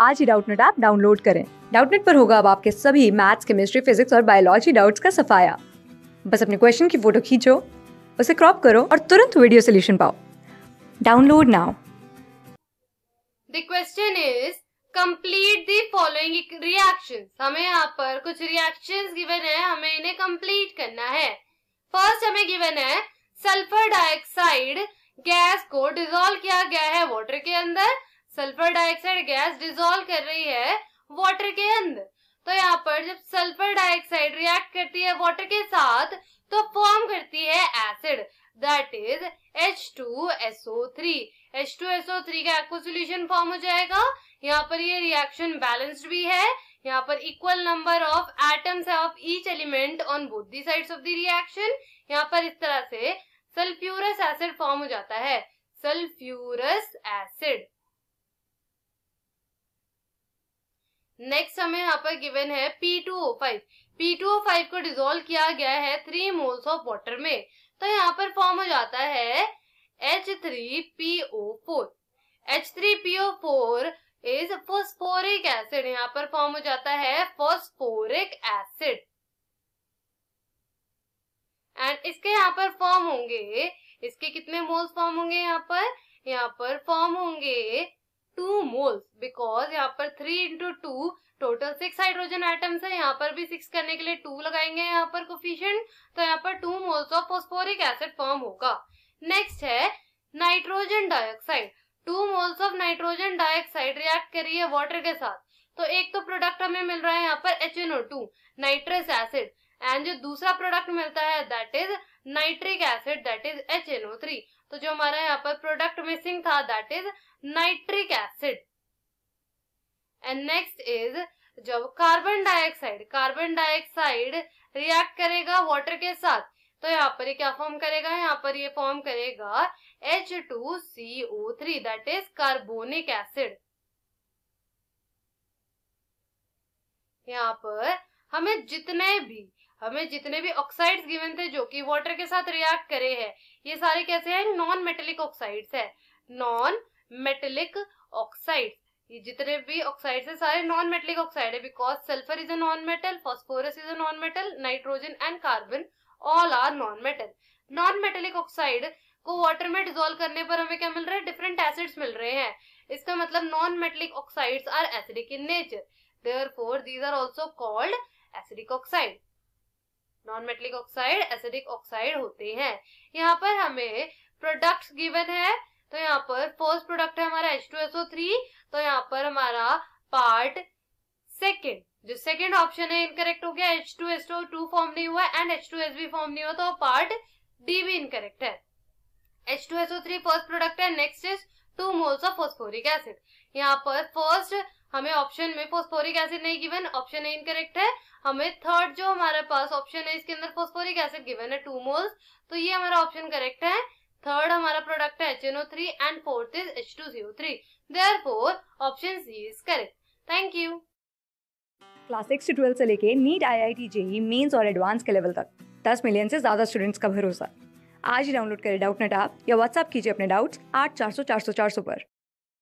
आज ही Doubtnut app download करें। डाउटनेट पर होगा अब आपके सभी मैथ्स, केमिस्ट्री, फिजिक्स और बायोलॉजी डाउट्स का सफाया। बस अपने क्वेश्चन की फ़ोटो खींचो, उसे क्रॉप करो और तुरंत वीडियो सोल्यूशन पाओ। Download now. The question is, complete the following reactions. हमें यहाँ पर कुछ reactions given है, हमें इन्हें complete करना है। फ़र्स्ट हमें given है सल्फ़र डाइऑक्साइड गैस को डिजोल्व किया गया है वाटर के अंदर। सल्फ़र डाइऑक्साइड गैस डिजोल्व कर रही है वाटर के अंदर। तो यहाँ पर जब सल्फ़र डाइऑक्साइड रिएक्ट करती है वाटर के साथ तो फॉर्म करती है acid that is H2SO3 H2SO3 का एक्व सोल्यूशन फॉर्म हो जाएगा। यहाँ पर ये रिएक्शन बैलेंस्ड भी है। यहाँ पर equal number of atoms of each element on both the sides of the reaction यहाँ पर इस तरह से सल्फ्यूरस एसिड फॉर्म हो जाता है। सल्फ्यूरस एसिड नेक्स्ट हमें यहाँ पर गिवन है P2O5 P2O5 को डिजोल्व किया गया है थ्री मोल्स ऑफ़ वाटर में. तो यहाँ पर फॉर्म हो जाता है H3PO4 H3PO4 is phosphoric acid यहाँ पर फॉर्म हो जाता है फॉस्फोरिक एसिड एंड इसके यहाँ पर फॉर्म होंगे. इसके कितने मोल्स फॉर्म होंगे यहाँ पर? यहाँ पर फॉर्म होंगे टू मोल्स बिकॉज़ यहाँ पर three into two total six hydrogen atoms है। यहाँ पर भी सिक्स करने के लिए टू लगाएँगे यहाँ पर कोफिशियंट तो यहाँ पर two moles of phosphoric acid form होगा। नेक्स्ट है nitrogen dioxide two moles of nitrogen dioxide react करिए वाटर के साथ। तो एक तो प्रोडक्ट हमें मिल रहा है यहाँ पर एच नाइट्रस एसिड एंड जो दूसरा प्रोडक्ट मिलता है that is nitric acid that is H O three तो जो हमारा यहाँ पर प्रोडक्ट मिसिंग था that is nitric acid and next is जब carbon dioxide carbon dioxide react करेगा वाटर के साथ तो यहाँ पर ये क्या फॉर्म करेगा? यहाँ पर ये फॉर्म करेगा H2CO3 that is carbonic acid यहाँ पर हमें जितने भी हमें जितने भी ऑक्साइड्स गिवन थे जो कि वाटर के साथ रिएक्ट करे हैं, ये सारे कैसे हैं? नॉन मेटेलिक ऑक्साइड्स है। नॉन मेटेलिक ऑक्साइड ये जितने भी ऑक्साइड्स है, सारे नॉन मेटेलिक ऑक्साइड है because sulphur is a non metal phosphorus is a non metal nitrogen and carbon all are non metal non metallic oxide को water में dissolve करने पर हमें क्या मिल रहा है? डिफरेंट एसिड्स मिल रहे हैं। इसका मतलब non metallic oxides are acidic in nature therefore these are also called acidic oxide non metallic oxide acidic oxide होते हैं। यहाँ पर हमें प्रोडक्ट्स गिवन है तो यहाँ पर फ़र्स्ट प्रोडक्ट है हमारा H2SO3 तो यहाँ पर हमारा पार्ट सेकेंड जो सेकेंड ऑप्शन है इनकरेक्ट हो गया। H2SO2 फॉर्म नहीं हुआ एंड एच टू H2S भी फॉर्म नहीं हुआ तो पार्ट डी भी इनकरेक्ट है। H2SO3 फ़र्स्ट प्रोडक्ट है next is two moles of phosphoric acid यहाँ पर फ़र्स्ट हमें ऑप्शन में फॉस्फोरिक एसिड नहीं गिवन ऑप्शन ए इनकरेक्ट है। हमें थर्ड जो हमारे पास ऑप्शन है, इसके अंदर फॉस्फोरिक एसिड गिवन है टू मोल्स तो ये हमारा ऑप्शन करेक्ट है। थर्ड हमारा प्रोडक्ट है HNO3 and fourth is H2CO3 therefore option C is correct thank you class six से ट्वेल्थ से लेके NEET I I T JEE mains और एडवांस के लेवल तक। दस मिलियन से ज़्यादा स्टूडेंट्स का भरोसा। आज ही डाउनलोड करें डाउट नेट ऐप या व्हाट्सअप कीजिए अपने डाउट्स आठ चार सौ चार सौ चार सौ पर।